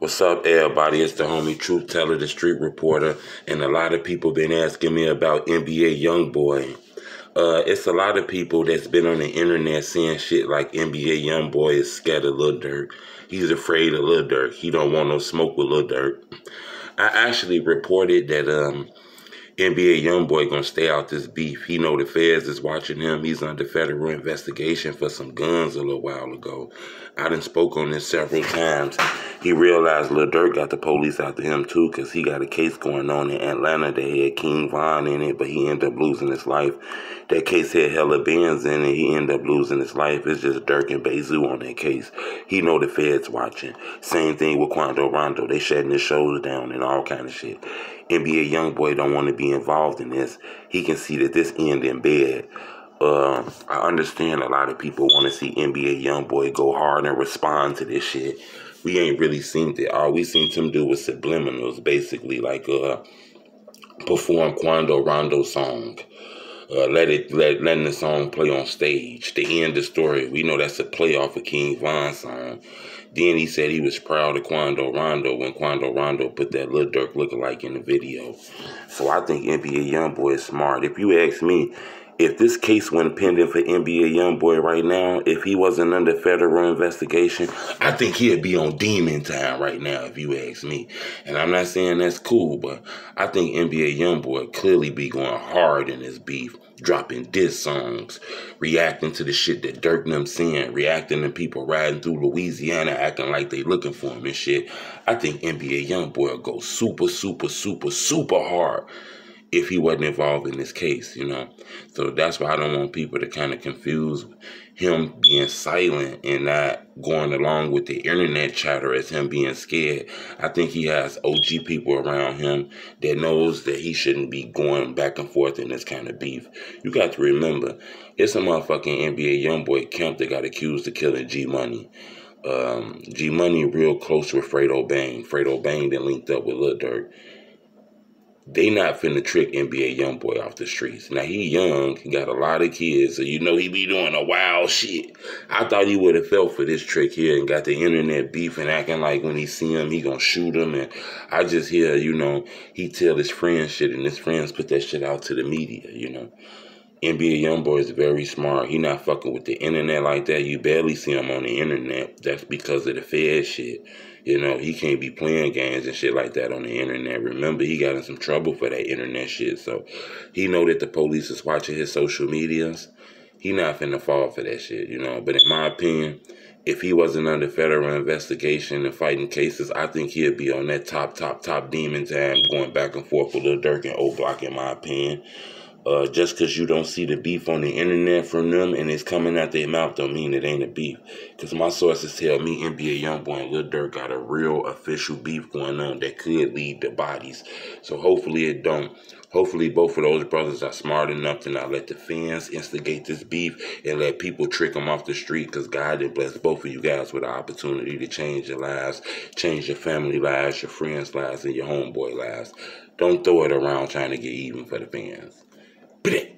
What's up, everybody? It's the homie Truth Teller, the street reporter, and a lot of people been asking me about NBA YoungBoy. Uh, it's a lot of people that's been on the internet saying shit like NBA YoungBoy is scared of Lil Durk. He's afraid of Lil Durk. He don't want no smoke with Lil Durk. I actually reported that um, NBA YoungBoy is gonna stay out this beef. He know the feds is watching him. He's under federal investigation for some guns a little while ago. I done spoke on this several times. He realized Lil Durk got the police after him too, cause he got a case going on in Atlanta that had King Von in it, but he ended up losing his life. That case had hella bands in it. He ended up losing his life. It's just Durk and Bezu on that case. He know the feds watching. Same thing with Quando Rondo. They shutting his shows down and all kind of shit. NBA YoungBoy don't want to be involved in this. He can see that this end in bed. Uh, I understand a lot of people want to see NBA YoungBoy go hard and respond to this shit. We ain't really seen it. All we seen him do was subliminals, basically, like uh, perform Quando Rondo song. Uh, let it let letting the song play on stage. The end of the story. We know that's a playoff of King Von song. Then he said he was proud of Quando Rondo when Quando Rondo put that Lil Durk lookalike in the video. So I think NBA YoungBoy is smart. If you ask me, if this case went pending for NBA YoungBoy right now, if he wasn't under federal investigation, I think he'd be on demon time right now, if you ask me. And I'm not saying that's cool, but I think NBA YoungBoy clearly be going hard in his beef, dropping diss songs, reacting to the shit that Durk and them saying, reacting to people riding through Louisiana acting like they looking for him and shit. I think NBA YoungBoy go super, super, super, super hard if he wasn't involved in this case, you know. So that's why I don't want people to kind of confuse him being silent and not going along with the internet chatter as him being scared. I think he has OG people around him that knows that he shouldn't be going back and forth in this kind of beef. You got to remember, it's a motherfucking NBA young boy Kemp that got accused of killing G Money. Um, G Money real close with Fredo Bang. Fredo Bang then linked up with Lil Durk they not finna trick NBA young boy off the streets. Now he young, he got a lot of kids, so you know he be doing a wild shit. I thought he would have fell for this trick here and got the internet beefing, acting like when he see him, he gonna shoot him. And I just hear, you know, he tell his friends shit, and his friends put that shit out to the media, you know. NBA YoungBoy is very smart. He not fucking with the internet like that. You barely see him on the internet. That's because of the Fed shit. You know, he can't be playing games and shit like that on the internet. Remember, he got in some trouble for that internet shit. So he know that the police is watching his social medias. He not finna fall for that shit, you know. But in my opinion, if he wasn't under federal investigation and fighting cases, I think he'd be on that top, top, top demon time going back and forth with Lil Durk and O Block, in my opinion. Uh, just because you don't see the beef on the internet from them and it's coming out their mouth don't mean it ain't a beef. Because my sources tell me NBA YoungBoy and Lil Durk got a real official beef going on that could lead to bodies. So hopefully it don't. Hopefully both of those brothers are smart enough to not let the fans instigate this beef and let people trick them off the street because God did bless both of you guys with the opportunity to change your lives, change your family lives, your friends' lives, and your homeboy lives. Don't throw it around trying to get even for the fans. Bleh.